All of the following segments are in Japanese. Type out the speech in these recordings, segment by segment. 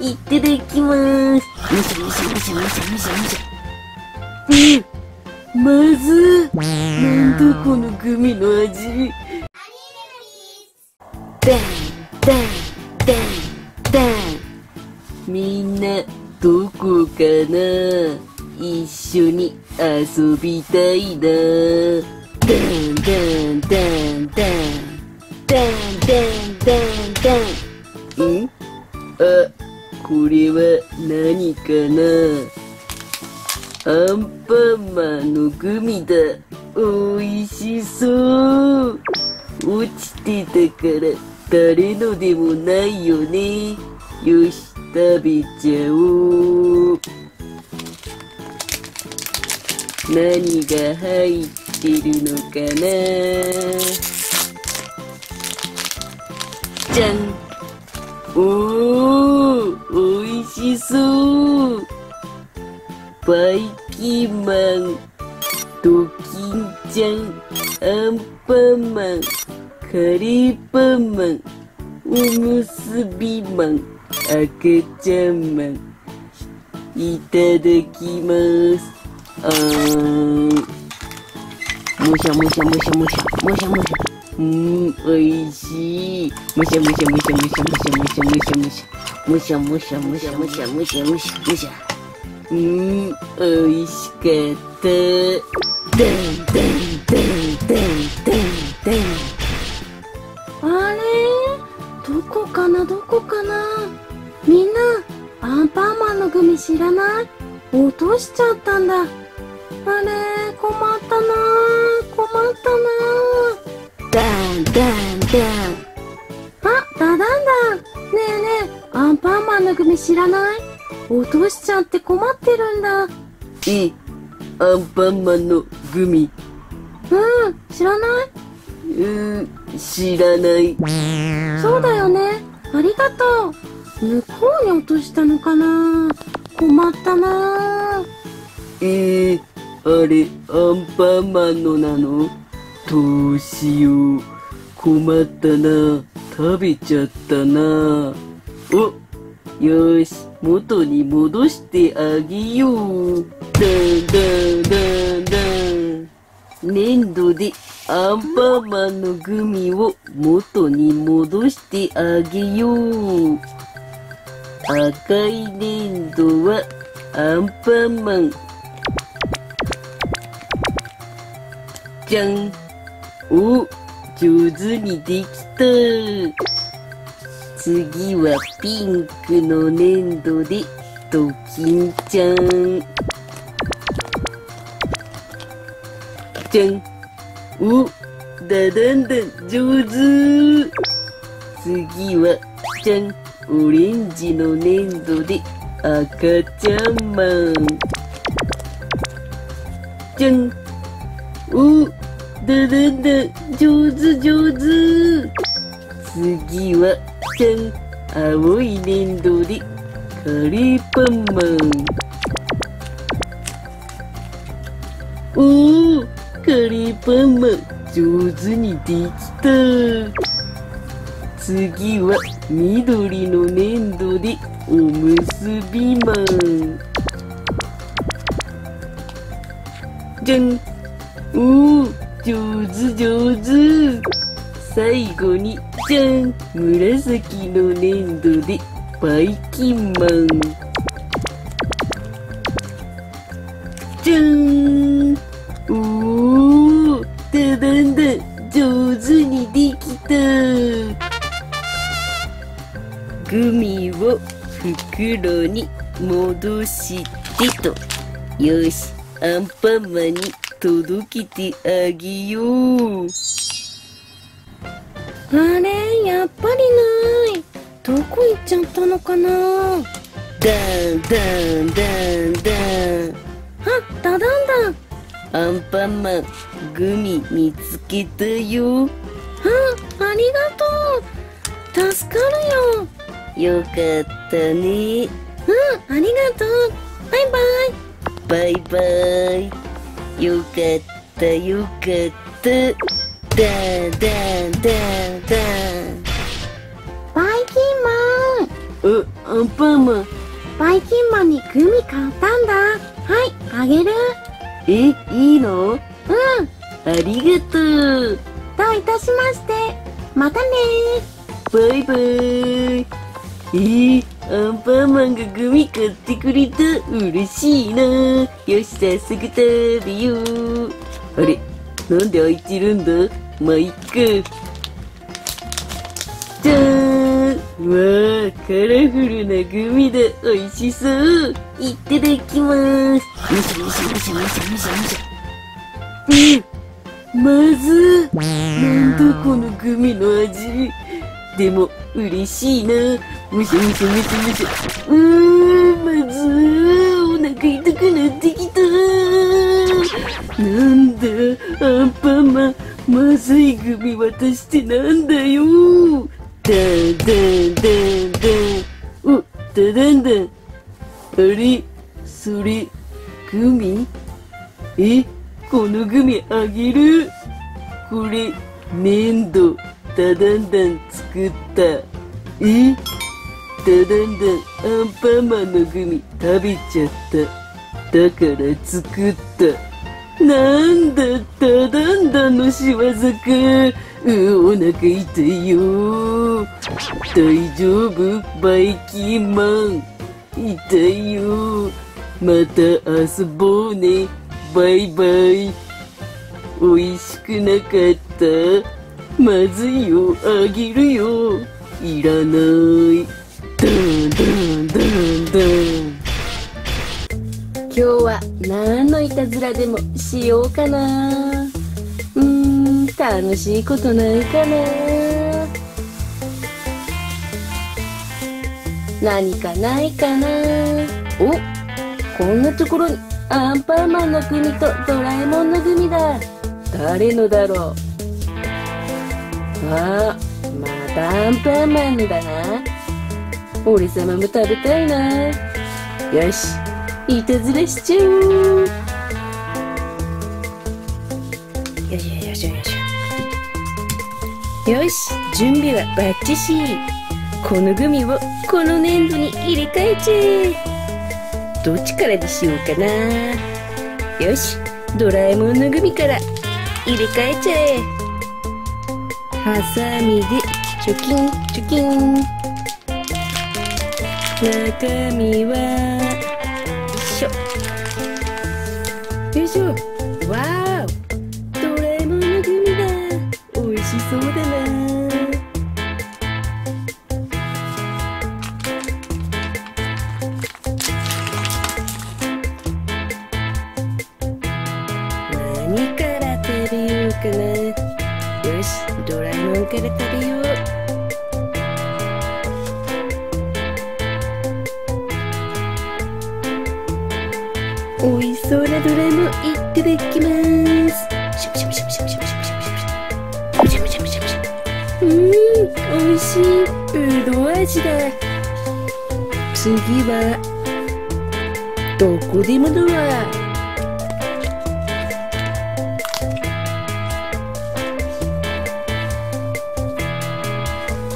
いただきまーす。むしゃむしゃむしゃむしゃむしゃむしゃ。うん、まず、なんだこのグミの味。ダン、ダン、ダン、ダン。みんな、どこかな一緒に遊びたいな。ダン、ダン、ダン、ダン。ダン、ダン、ダン、ダン。んあ、これは何かな？アンパンマンのグミだ。おいしそう。落ちてたから誰のでもないよね。よし、食べちゃおう。何が入ってるのかな？じゃんおー、おいしそう。バイキンマン、ドキンちゃん、アンパンマン、カレーパンマン、おむすびマン、赤ちゃんマン。いただきます。あーん。もしゃもしゃもしゃもしゃ、もしゃもしゃ。うん、おいしい。むしゃむしゃむしゃむしゃむしゃむしゃむしゃむしゃ。むしゃむしゃむしゃむしゃむしゃむしゃむしゃ。うん、おいしかった。ダンダンダンダンダンダン。あれどこかなどこかなみんな、アンパンマンのグミ知らない落としちゃったんだ。あれ困ったな困ったなダンダンダン。あ、ダダンだ。ねえねえ、アンパンマンのグミ知らない？落としちゃって困ってるんだ。え、アンパンマンのグミ。うん、知らない？うーん、知らない。そうだよね。ありがとう。向こうに落としたのかな？困ったなえー、あれ、アンパンマンのなの？どうしよう。困ったな。食べちゃったな。お、よし、元に戻してあげよう。ダンダンダンダン。粘土でアンパンマンのグミを元に戻してあげよう。赤い粘土はアンパンマン。じゃん。お、上手にできた。次はピンクの粘土でドキンちゃん。じゃん。お、だだんだん上手。次は、じゃん。オレンジの粘土で赤ちゃんマン。じゃん。お、だだんだ上手上手。次は、じゃん。青い粘土でカレーパンマン。おー、カレーパンマン上手にできた。次は緑の粘土でおむすびマン。じゃん。おー、上手上手。最後に、じゃん。紫の粘土でバイキンマン。じゃん。おー、だだんだん上手にできた。グミを袋に戻してと。よし、アンパンマンに届けてあげよう。あれやっぱりない。どこ行っちゃったのかなダンダンダンダン。あ、ダダンだ。アンパンマン、グミ見つけたよ。あ、ありがとう。助かるよ。よかったね。うん、ありがとう。バイバイ。バイバイ。よかったよかった。ダンダンダンダン。バイキンマン。う、アンパンマン。バイキンマンにグミ買ったんだ。はい、あげる。え、いいの？うん。ありがとう。どういたしまして。またねバイバイ。えー、アンパンマンがグミ買ってくれた。嬉しいな。よし、早速食べよう。あれなんで開いてるんだ？まあ、いっか。じゃーんわあ、カラフルなグミだ。美味しそう。いただきます。むしゃむしゃむしゃむしゃむしゃむしゃ。うん、まずなんだこのグミの味。でも、嬉しいな。むしゃむしゃむしむし。うーん、まずーお腹痛くなってきた。なんだ、アンパンマン。まずいグミ渡してなんだよー。だんだんだんだん。お、だだんだん。あれそれ、グミ？えこのグミあげる？これ、粘土、だだんだん作った。え？だだんだんアンパンマンのグミ食べちゃった。だから作った。なんだ、だだんだんの仕業か。うお腹痛いよ。大丈夫？バイキンマン。痛いよ。また遊ぼうね。バイバイ。美味しくなかった？まずいよ。あげるよ。いらない。ダンダンダンダン。今日は何のいたずらでもしようかな。うーん、楽しいことないかな。何かないかな。おこんなところにアンパンマンのグミとドラえもんのグミだ。誰のだろうあまたアンパンマンだな。俺様も食べたいな。よし、いたずらしちゃう。よしよしよしよし。よし、準備はバッチシ。このグミをこの粘土に入れ替えちゃえ。どっちからにしようかな。よし、ドラえもんのグミから入れ替えちゃえ。ハサミでチョキンチョキン。中身は。よいしょ。よいしょ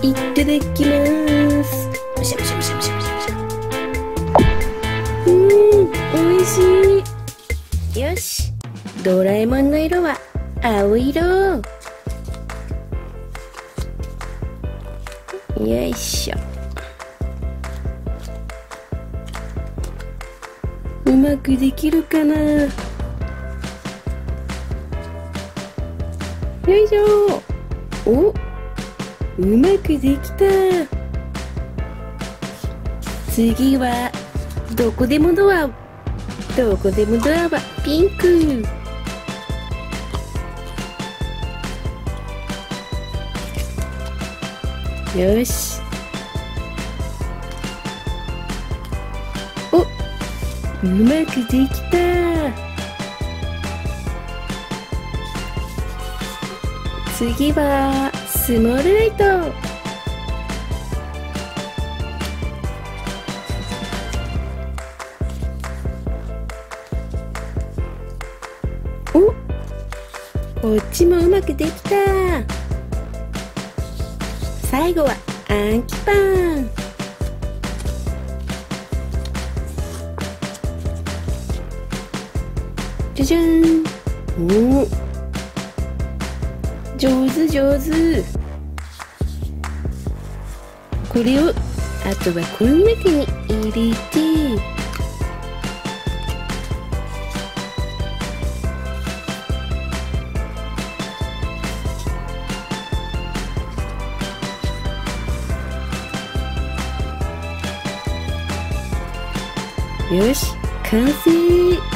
いただきますむしゃむしゃむしゃむしゃむしゃむしゃうーん、美味しい。よし、ドラえもんの色は青色。よいしょ。うまくできるかなよいしょ。お、うまくできた。次はどこでもドアどこでもドアはピンク。よし。おうまくできた。次はスモールライト。おこっちもうまくできた。最後はアンキパン。じゃじゃんおお。上手上手。これをあとはこの中に入れて。よし完成。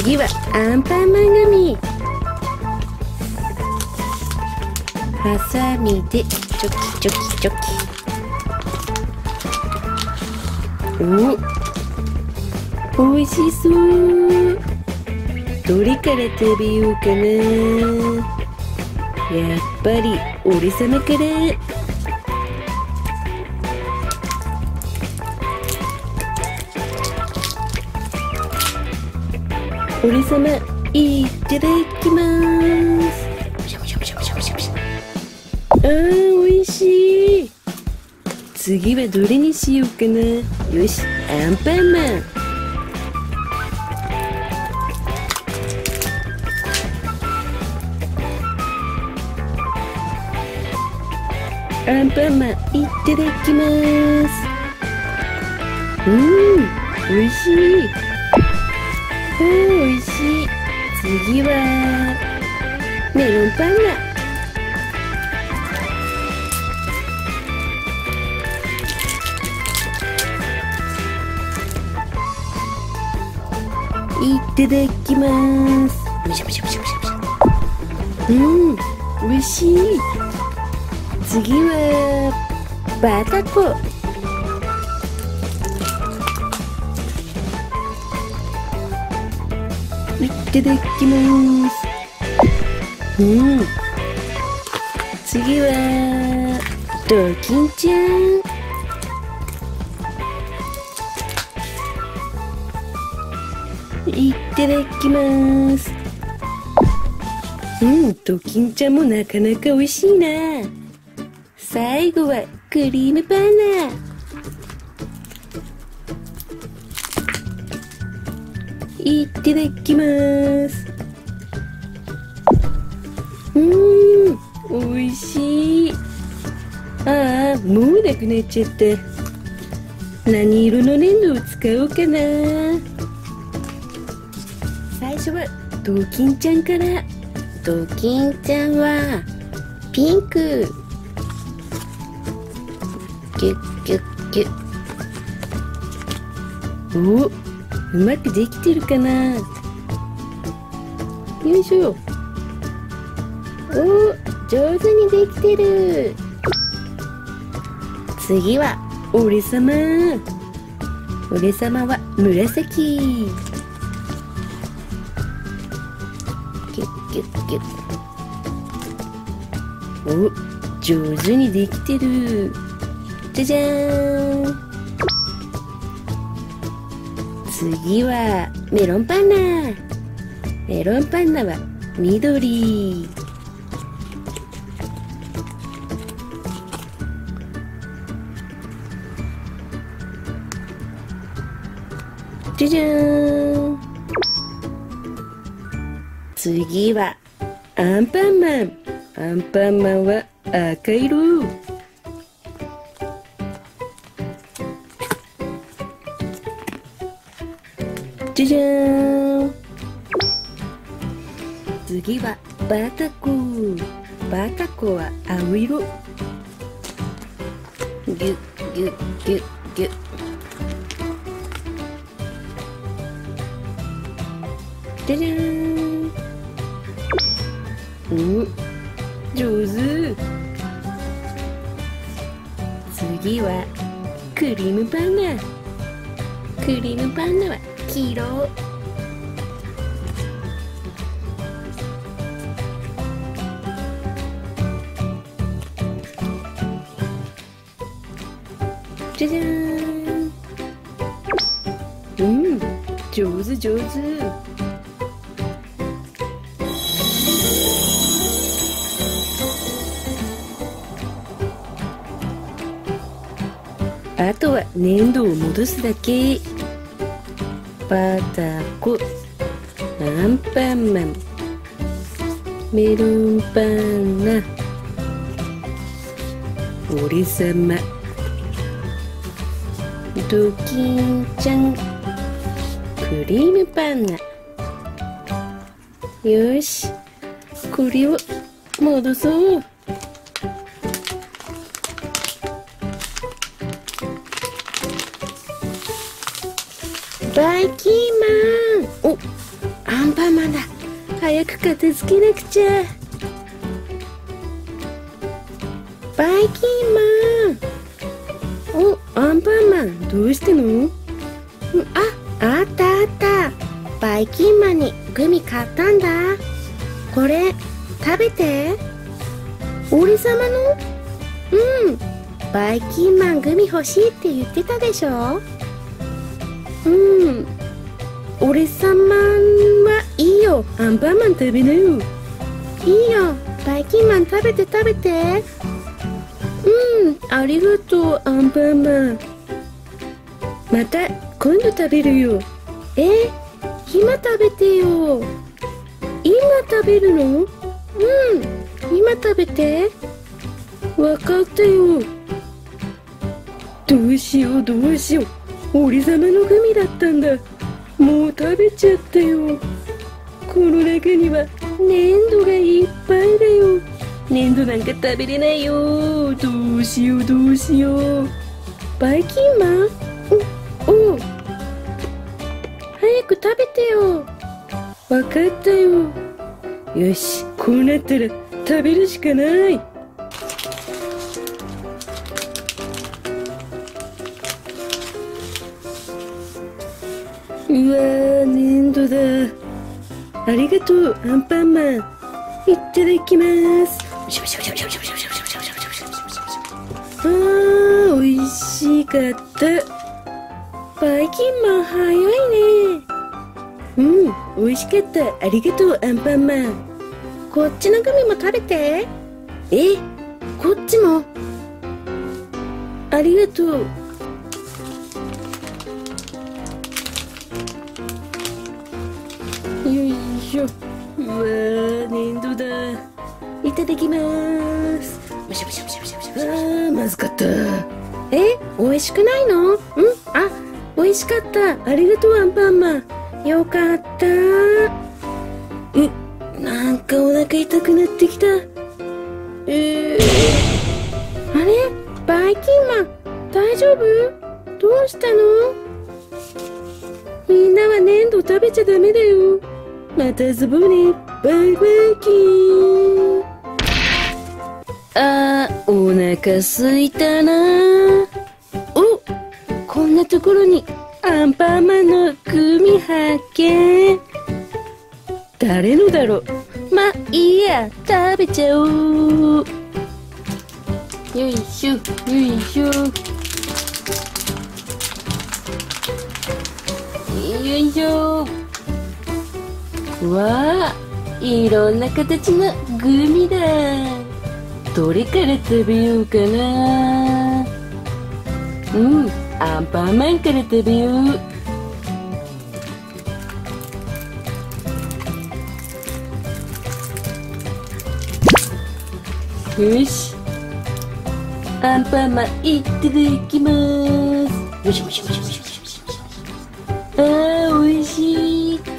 次はアンパンマングミ。ハサミでチョキチョキチョキ。おおいしそう。どれから食べようかな。やっぱり俺様から。俺様いただきます。あー美味しい。次はどれにしようかな。よしアンパンマンアンパンマンいただきます。うん美味しい。あー美味しい次はメロンパンナいただきますむしゃむしゃむしゃむしゃむしゃうん美味しい。次はバタコ。いただきます。うん。次はドキンちゃんいただきます。うんドキンちゃんもなかなか美味しいな。最後はクリームパンナただきます。うん美味しい。ああもうなくなっちゃった。何色の粘土を使おうかな。最初はドキンちゃんから。ドキンちゃんはピンク。キュッキュッキュッ。おうまくできてるかな？よいしょ。お上手にできてる。次は俺様。俺様は紫。キュッキュッキュッ。お上手にできてる。じゃじゃーん。次はメロンパンナ。メロンパンナは緑。じゃじゃーん。次はアンパンマン。アンパンマンは赤色。じゃーん次はバタコバタコは青色ギュッギュッギュッギュッじゃじゃーんうん上手次はクリームパンナクリームパンナは黄色。じゃじゃんうん上手上手あとは粘土を戻すだけ。バタコアンパンマンメロンパンナ俺様ドキンちゃんクリームパンナよしこれを戻そうバイキンマンおアンパンマンだ早く片付けなくちゃバイキンマンおアンパンマンどうしたの？んあ、あったあった。バイキンマンにグミ買ったんだ。これ、食べて。俺様の？うん。バイキンマングミ欲しいって言ってたでしょ？うん俺様はいいよアンパンマン食べなよいいよ。バイキンマン食べて食べて。うんありがとうアンパンマンまた今度食べるよえ、今食べてよ。今食べるの？うん。今食べて。わかったよどうしようどうしよう俺様のグミだったんだ。もう食べちゃったよ。この中には粘土がいっぱいだよ。粘土なんか食べれないよ。どうしようどうしよう。バイキンマンおお早く食べてよ。わかったよ。よしこうなったら食べるしかない。うわー粘土だありがとうアンパンマンいただきますあー美味しかったバイキンマン早いねうん美味しかったありがとうアンパンマンこっちのグミも食べて。えこっちも。ありがとううわー粘土だいただきます。あーまずかった。え、美味しくないの？うん？あ、美味しかった。ありがとうアンパンマン。よかった。なんかお腹痛くなってきた。えー、あれ？バイキンマン、大丈夫？どうしたの？みんなは粘土食べちゃダメだよまた遊ぼうねバイバイキンあーお腹すいたな。おこんなところにアンパンマンのグミ発見。誰のだろう。まいいや食べちゃおう。よいしょよいしょ。よいしょ。わあいろんな形のグミだ。どれから食べようかな。うんアンパンマンから食べよう。よし。アンパンマンいただきます。よしよしよしよし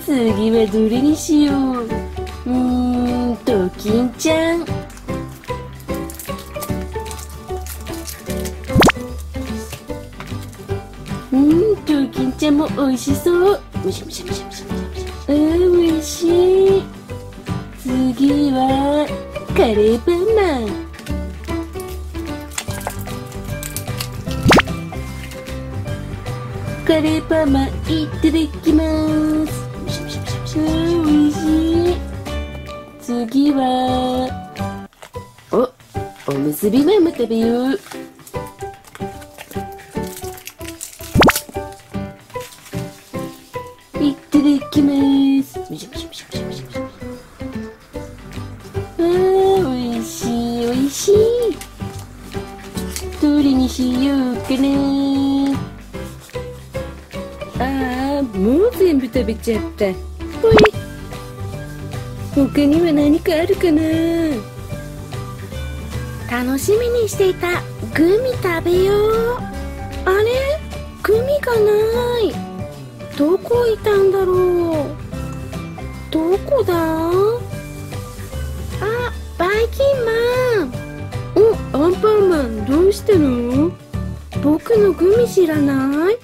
次はどれにしよう。うーんと金ちゃん。うんと金ちゃんも美味しそう。むしゃむしゃむしゃむしゃあー美味しい。次はカレーパンマン。カレーパンマンいただきます。あー美味しい次はおおむすびマンも食べよ。ういただきます。あー美味しい美味しい。どれにしようかな。ああもう全部食べちゃった。他には何かあるかな？楽しみにしていたグミ食べよう。あれ？グミがない。どこいたんだろう？どこだ？あバイキンマン。おアンパンマン。どうしたの？僕のグミ知らない？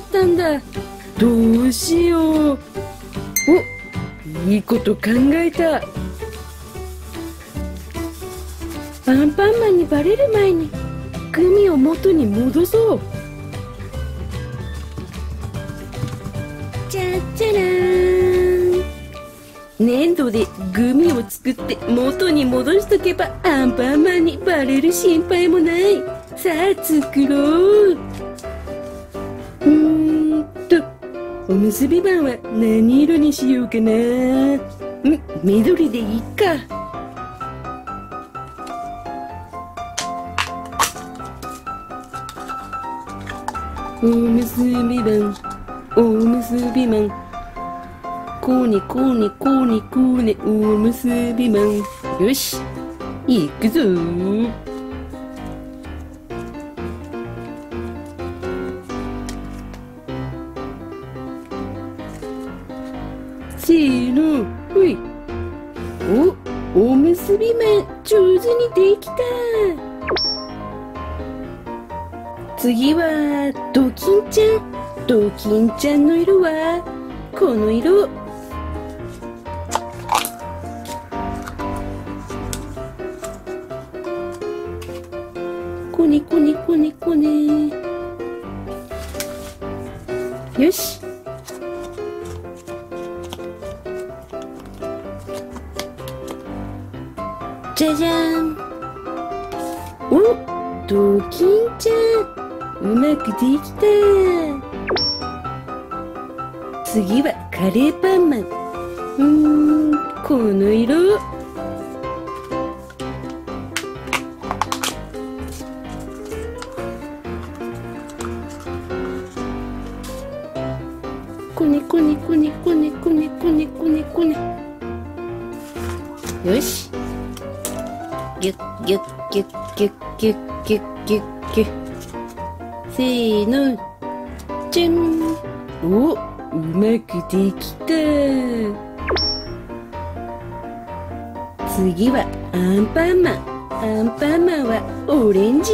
ったんだ。どうしよう。おいいこと考えた。アンパンマンにバレる前にグミを元に戻そう。じゃじゃらーん粘土でグミを作って元に戻しとけばアンパンマンにバレる心配もない。さあ作ろう。おむすびパンは何色にしようかな。ん緑でいいか。おむすびパンおむすびマン。こうねこうねこうねこうねおむすびマン。よし行くぞせーのほい。おおむすび麺上手にできた。次はドキンちゃん。ドキンちゃんの色はこの色。カレーパンマン。うーんこの色こねこねこねこねこねこねこねこねよし。ギュッギュッギュッギュッギュッギュッ。ンパンマン。アンパンマンはオレンジ。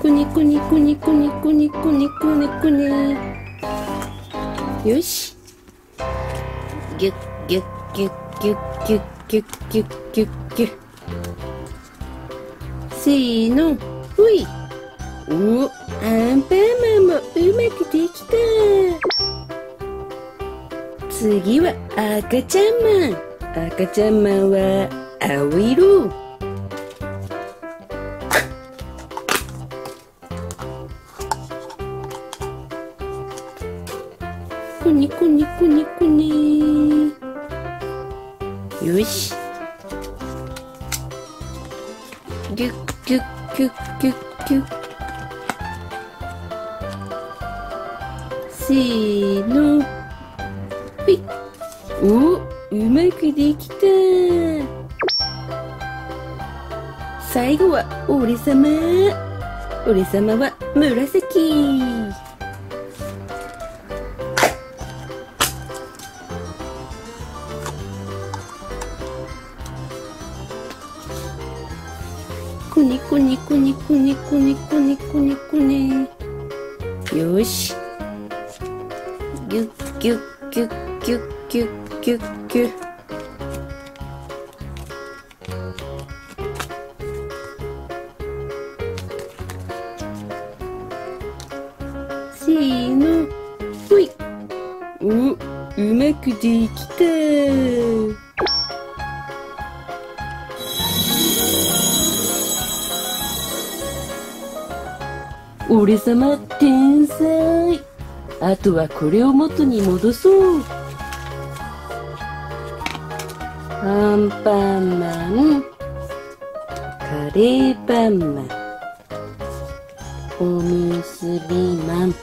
こねこねこねこねこねこねこねこねよし。ギュッギュッギュッギュッギュッギュッギュッギュッギュッ。せーの。ほい。おアンパンマンもうまくできた。次は赤ちゃんマン。赤ちゃんマンは青色。は俺様俺様は紫。こねこねこねこねこねこねこね。こねよし。ギュッギュッギュッギュッギュッギュッギュッきた。俺様天才。あとはこれを元に戻そう。アンパンマン。カレーパンマン。おむすびマン。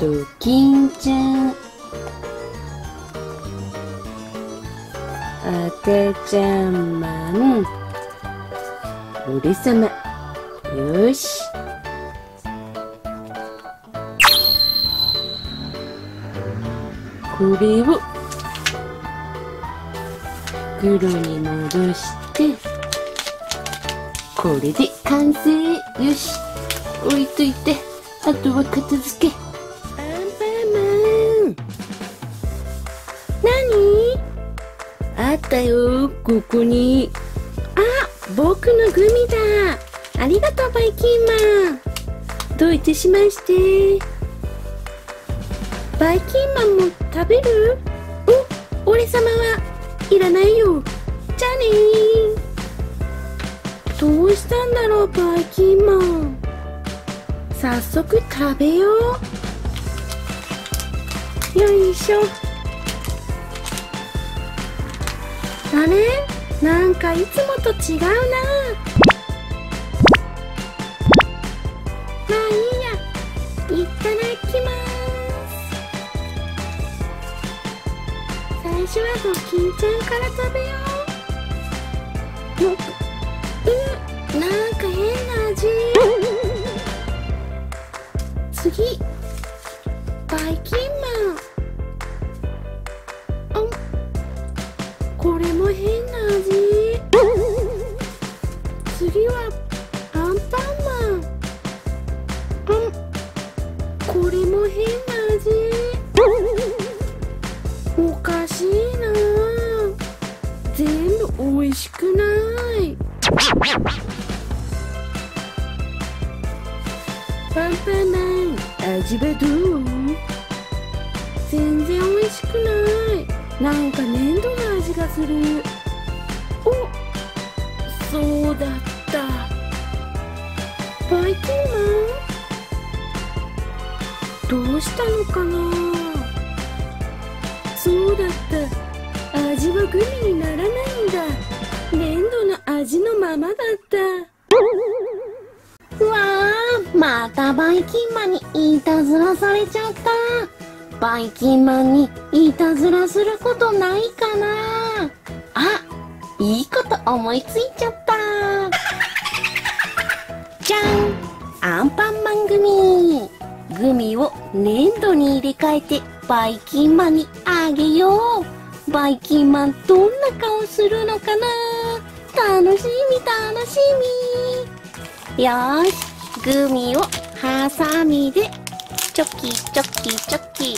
ドキンちゃん。赤ちゃんマン。俺様よし。これを袋に戻して。これで完成。よし。置いといて。あとは片付け。ったよここにあ、僕のグミだ。ありがとう、バイキンマン。どういたしましてバイキンマンも食べる？お、俺様はいらないよ。じゃあねー。どうしたんだろう、バイキンマン。早速食べよう。よいしょ。あれなんかいつもと違うな。まあいいや。いただきます。最初はドキンちゃんから食べよう。もう、なんか変な味。思いついちゃった。じゃん。アンパンマングミグミを粘土に入れ替えてバイキンマンにあげよう。バイキンマンどんな顔するのかな。楽しみ楽しみ。よーしグミをハサミで。チョキチョキチョキ。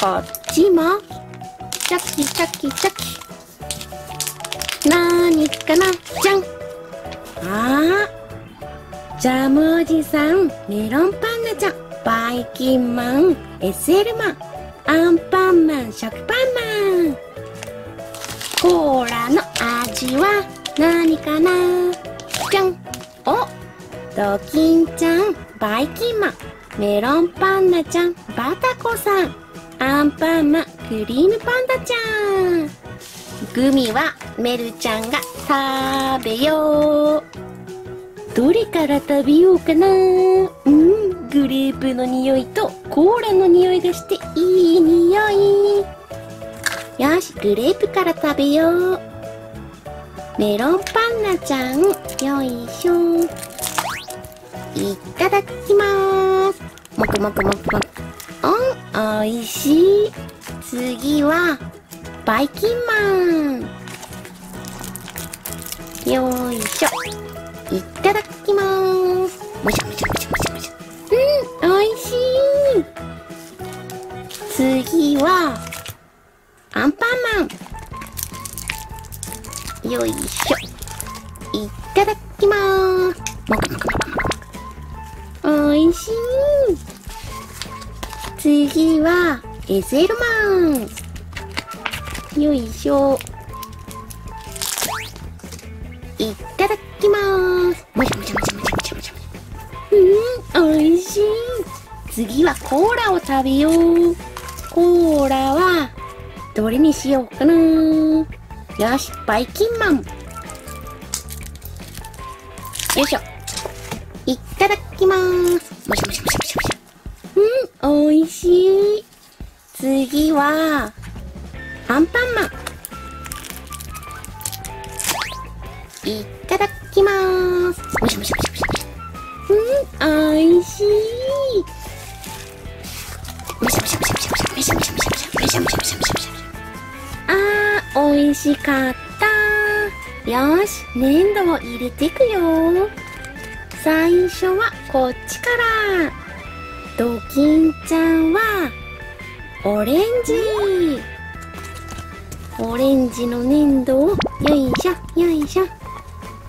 こっちも。チョキチョキチョキ。なーにかな？じゃん。あー。ジャムおじさんメロンパンナちゃんバイキンマン SL マンアンパンマン食パンマン。コーラの味は何かな？じゃん。おドキンちゃんバイキンマンメロンパンナちゃんバタコさんアンパンマンクリームパンダちゃん。グミはメルちゃんが食べよう。どれから食べようかな。うんグレープの匂いとコーラの匂いがしていい匂い。よしグレープから食べよう。メロンパンナちゃん。よいしょ。いただきます。もくもくもくもく。うんおいしい。次はバイキンマン。よいしょ。いただきますもしゃもしゃもしゃもしゃもしゃうんおい。しい次はアンパンマン。よいしょ。いただきます。もくもくもくもくおいしい。次は SL マン。よいしょ。いただきます。もしゃもしゃもしゃもしゃもしゃもし。ゃうんおいしい。次はコーラを食べよう。コーラはどれにしようかな。よしバイキンマンよいしょ。いただきます。もしゃもしゃもしゃもしゃもし。ゃうんおいしい。次はアンパンマン。いただきます。もしもしもしもしもし。うん、おい。しい。もしもしもしもしもしもしもしもしもしもしもしもしもしもしもしあー、おい。しかった。よし、粘土を入れてい。くよ。最初はこっちから。ドキンちゃんは、オレンジ。オレンジの粘土をよいしょよいしょ。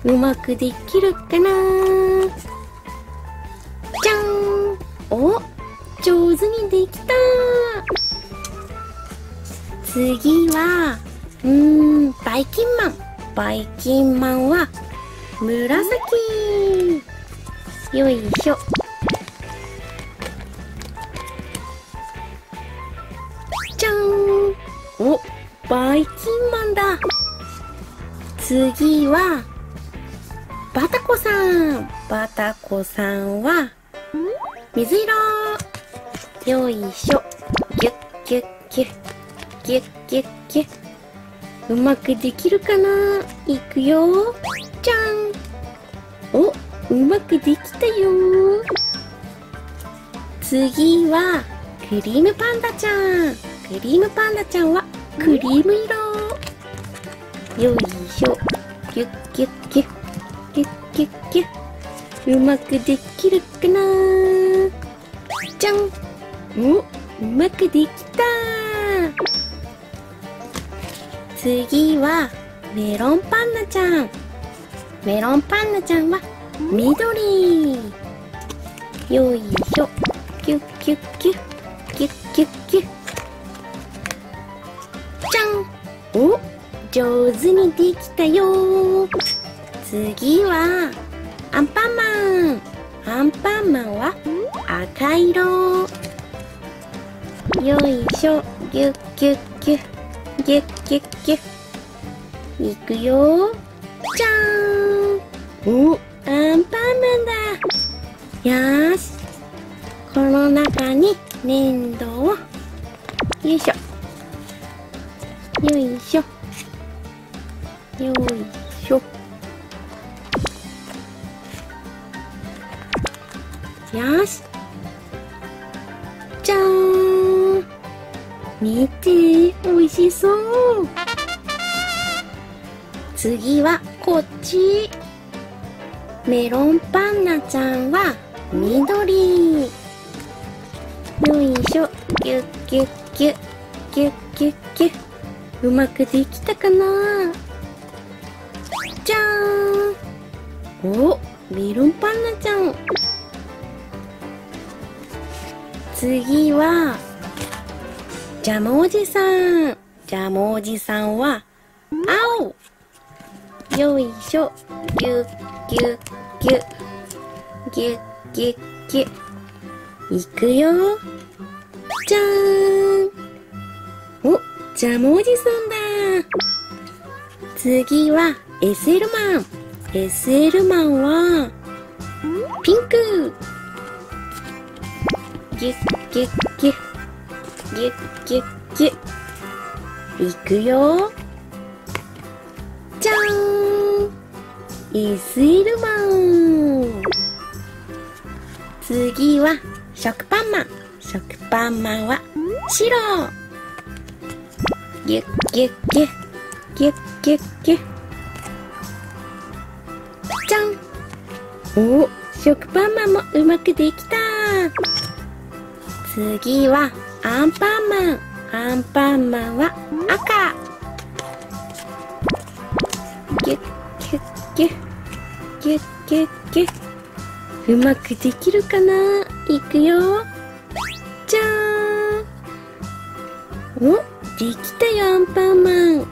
うまくできるかな？じゃん！お上手にできた！次はうーんバイキンマン。バイキンマンは紫。よいしょ。バイキンマンだ。次はバタコさん。バタコさんは水色。よいしょ。ギュッギュッギュッ。ギュッギュッギュッ。うまくできるかな？いくよ。じゃん。おうまくできたよ。次はクリームパンダちゃん。クリームパンダちゃんはクリーム色。よいしょ。ギュッギュッギュッギュッギュッギュッ。うまくできるかな。じゃん。おうまくできた。次はメロンパンナちゃん。メロンパンナちゃんは緑。よいしょ。キュッキュッキュッ。キュッキュッキュッ。上手にできたよ。次はアンパンマン。アンパンマンは赤色。よいしょ。ギュッギュッギュッ。ギュッギュッギュッ。いくよ。じゃーん。お。アンパンマンだ。よーし。この中に粘土を。よいしょ。よいしょよいしょ。よし。じゃーん。見て美味しそう。次はこっち。メロンパンナちゃんは緑。よいしょ。ギュッギュッギュッ。ギュッギュッギュッ。うまくできたかな？おメロンパンナちゃん。次はジャムおじさん。ジャムおじさんは青。よいしょ。ギュッギュッギュッギュッギュッギュッいくよ。じゃーん。おジャムおじさんだ。次は SL マン。SL マンはピンク。ギュッギュッギュッギュッギュッ。ギュッいくよ。じゃーん。SL マン。次は食パンマン。食パンマンは白。ギュッギュッギュッ。ギュッギュッギュッ。お食パンマンもうまくできた次はアンパンマンアンパンマンは赤ギュッギュッギュッギュッギュッギュッうまくできるかな？いくよ。じゃーん。お、できたよ、アンパンマン。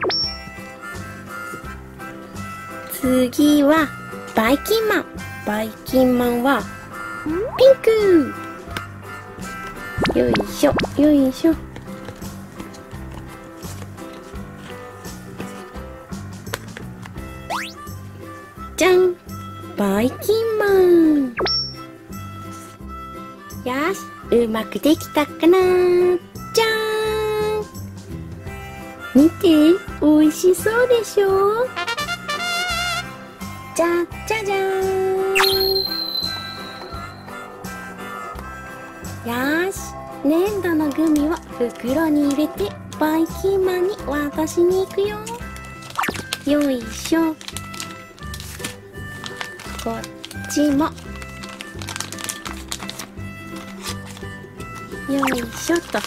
次は、バイキンマン。バイキンマンは、ピンク。よいしょ、よいしょ。じゃんバイキンマンよし、うまくできたかな。じゃーん。見て、美味しそうでしょ。じゃじゃじゃーん。よし、粘土のグミを袋に入れてバイキンマンに渡しに行くよ。よいしょ。こっちも。よいしょと。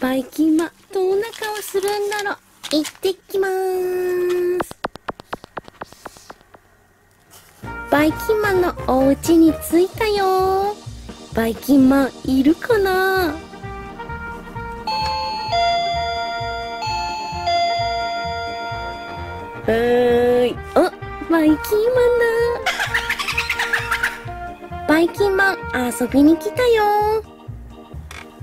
バイキンマン、どんな顔するんだろう。行ってきまーす。バイキンマンのお家に着いたよバイキンマンいるかな？はーい。あ、バイキンマンだ。バイキンマン遊びに来たよ。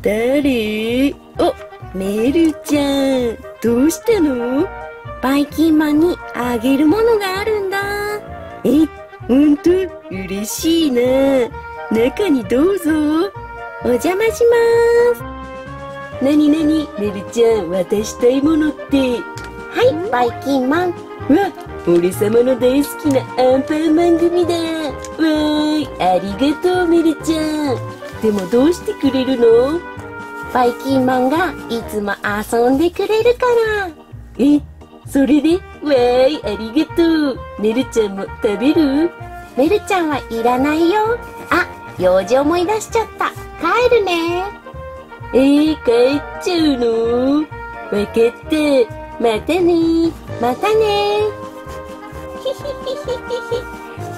誰？お、メルちゃん。どうしたの？バイキンマンにあげるものがあるんだ。え、ほんと？嬉しいな。中にどうぞ。お邪魔します。なになに、メルちゃん、渡したいものって。はい、バイキンマン。わ、俺様の大好きなアンパンマン組だ。わーい、ありがとう、メルちゃん。でもどうしてくれるの？バイキンマンがいつも遊んでくれるから。え、それで？わーい、ありがとう。メルちゃんも食べる？メルちゃんはいらないよ。あ、用事思い出しちゃった。帰るね。えー、帰っちゃうの？わかった。またねまたね。ひひひひひひ。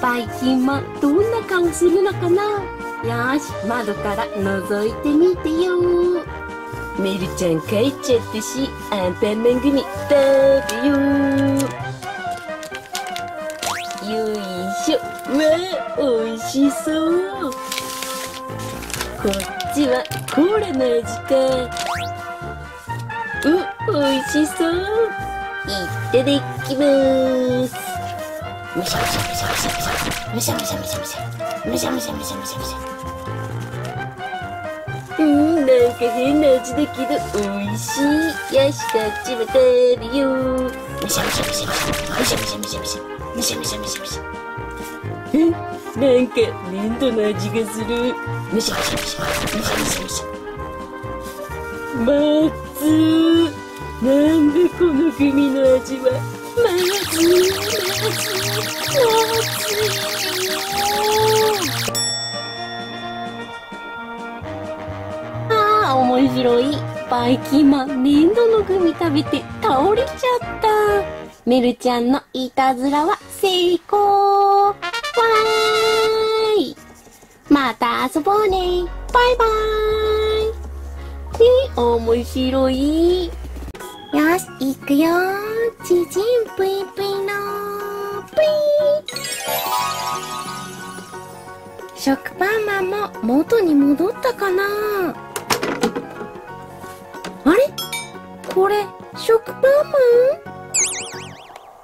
バイキンマン、どんな顔するのかな？よーし、窓から覗いてみてよメルちゃん帰っちゃったし、アンパンマン組食べよう。よいしょ。わあ、美味しそう。こっちはコーラの味か。う、美味しそう。い。ただきます。むしゃむしゃむしゃむしゃむしゃ。むしゃむしゃむしゃむしゃ。むしゃむしゃむしゃむしゃむしゃ。うん、なんか変な味だけど美味しい。よし、こっちも食べよう。むしゃむしゃむしゃむしゃ。むしゃむしゃむしゃむしゃ。むしゃむしゃむしゃむしゃ。え、なんか粘土の味がする。むしゃむしゃむしゃ。むしゃむしゃむしゃ。まずー。なんでこのグミの味はまずい、まずい、まずい。ああ、面白い。バイキンマン、粘土のグミ食べて倒れちゃった。メルちゃんのいたずらは成功。わー。また遊ぼうね。バイバーイ。え、面白い。よし、行くよ。ちちんぷいぷいのぷい。食パンマンも元に戻ったかなあれ？これ、食パンマン？